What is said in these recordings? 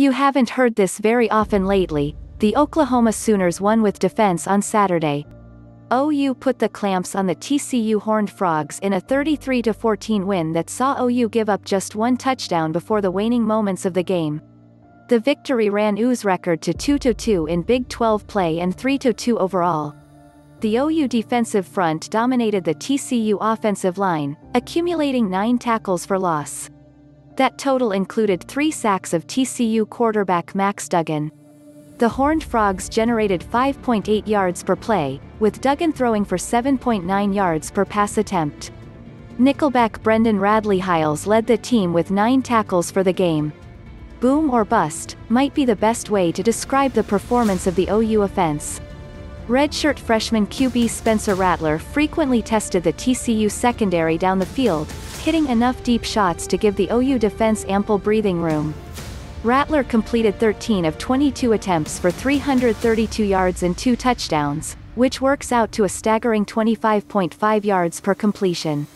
You haven't heard this very often lately, the Oklahoma Sooners won with defense on Saturday. OU put the clamps on the TCU Horned Frogs in a 33-14 win that saw OU give up just one touchdown before the waning moments of the game. The victory ran OU's record to 2-2 in Big 12 play and 3-2 overall. The OU defensive front dominated the TCU offensive line, accumulating nine tackles for loss. That total included three sacks of TCU quarterback Max Duggan. The Horned Frogs generated 5.8 yards per play, with Duggan throwing for 7.9 yards per pass attempt. Nickelback Brendan Radley Hiles led the team with nine tackles for the game. Boom or bust, might be the best way to describe the performance of the OU offense. Redshirt freshman QB Spencer Rattler frequently tested the TCU secondary down the field, hitting enough deep shots to give the OU defense ample breathing room. Rattler completed 13 of 22 attempts for 332 yards and two touchdowns, which works out to a staggering 25.5 yards per completion.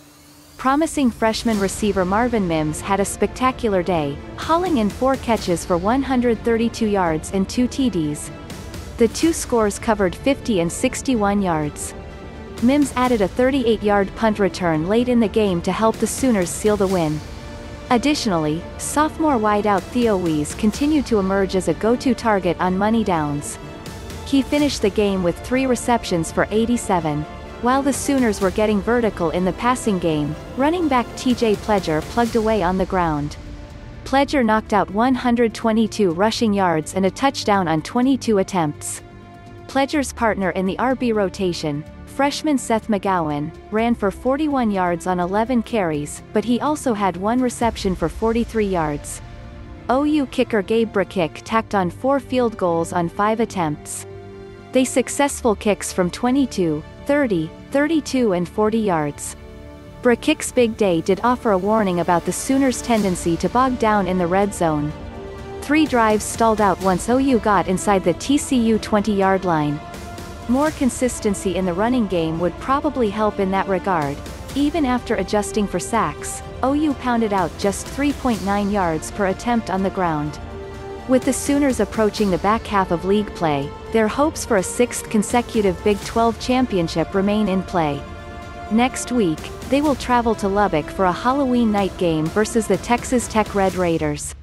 Promising freshman receiver Marvin Mims had a spectacular day, hauling in four catches for 132 yards and two TDs. The two scores covered 50 and 61 yards. Mims added a 38-yard punt return late in the game to help the Sooners seal the win. Additionally, sophomore wideout Theo Wease continued to emerge as a go-to target on money downs. He finished the game with three receptions for 87. While the Sooners were getting vertical in the passing game, running back TJ Pledger plugged away on the ground. Pledger knocked out 122 rushing yards and a touchdown on 22 attempts. Pledger's partner in the RB rotation, Freshman Seth McGowan, ran for 41 yards on 11 carries, but he also had one reception for 43 yards. OU kicker Gabe Brkic tacked on four field goals on five attempts. They successful kicks from 22, 30, 32 and 40 yards. Brkic's big day did offer a warning about the Sooners' tendency to bog down in the red zone. Three drives stalled out once OU got inside the TCU 20-yard line. More consistency in the running game would probably help in that regard. Even after adjusting for sacks, OU pounded out just 3.9 yards per attempt on the ground. With the Sooners approaching the back half of league play, their hopes for a sixth consecutive Big 12 championship remain in play. Next week, they will travel to Lubbock for a Halloween night game versus the Texas Tech Red Raiders.